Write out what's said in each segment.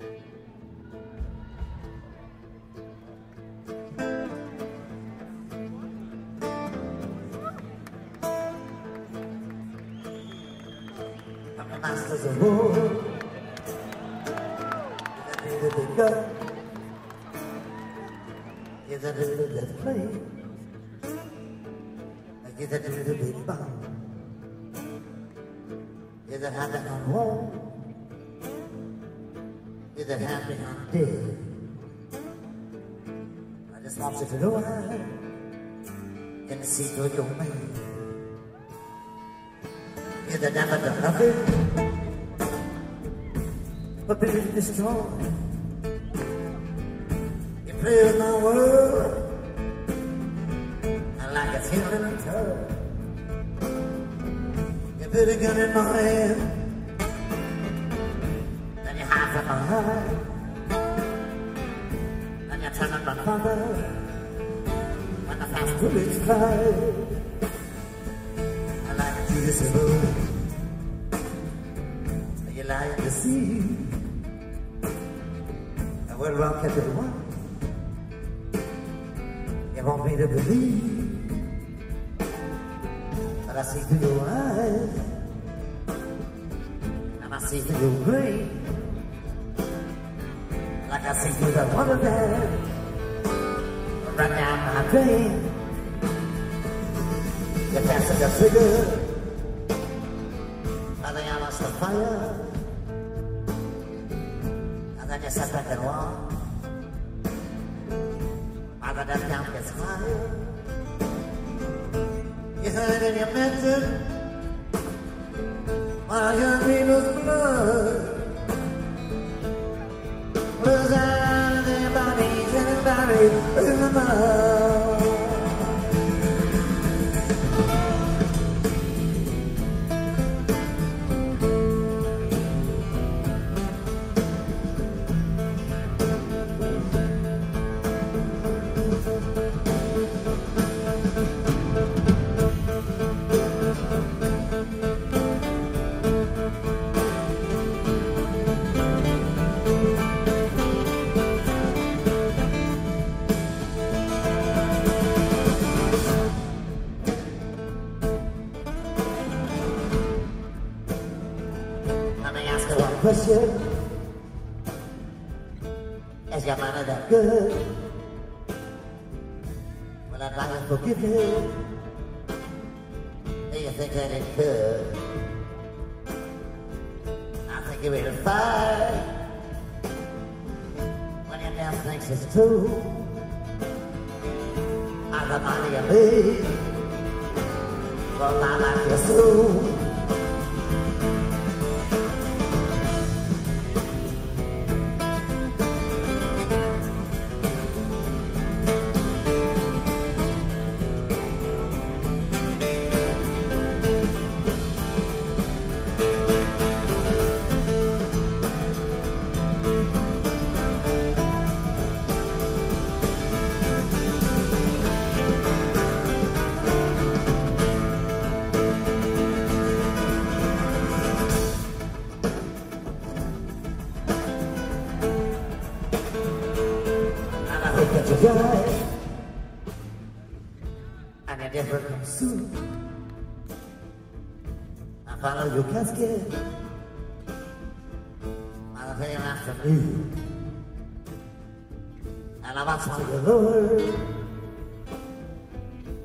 I of a little bit they got Get a little death play Get a little big bomb Get is that hand behind dead? I just want you to know I can see through your man. Is that never done nothing? But be destroyed. You play with my world. And like it's here in a tub. You put a gun in my hand. Then you hide from my heart. Then you turn on my father. When the fast bullets fly. I like alone. You in the sea. I will rock at the one. You want me to believe, but I see through your eyes, and I see through your brain, like I see through the water that run down my vein. You're passing the trigger, and then I lost the fire, and then you sit back and walk. Other than down gets higher. You heard in your mention while your blood was their bodies in the mud. Question. Is your money that good? Will I try to forgive you? Do you think that it could? I think you will fight when your death thinks it's true. I money you made for my life you're through. I that you die And you never come soon I follow your casket I'll pay after me. And I watch while you lower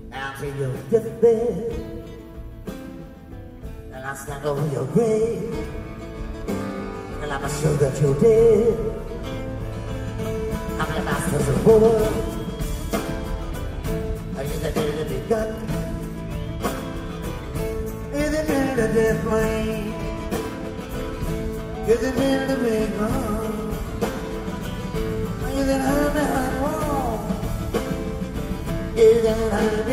Down to your deathbed. And I stand over your grave And I'm sure that you're dead the masters of war. You the man of the gun? You're the man of the flame. You're the man of the big. Are you the hand behind the wall? You're the hand behind the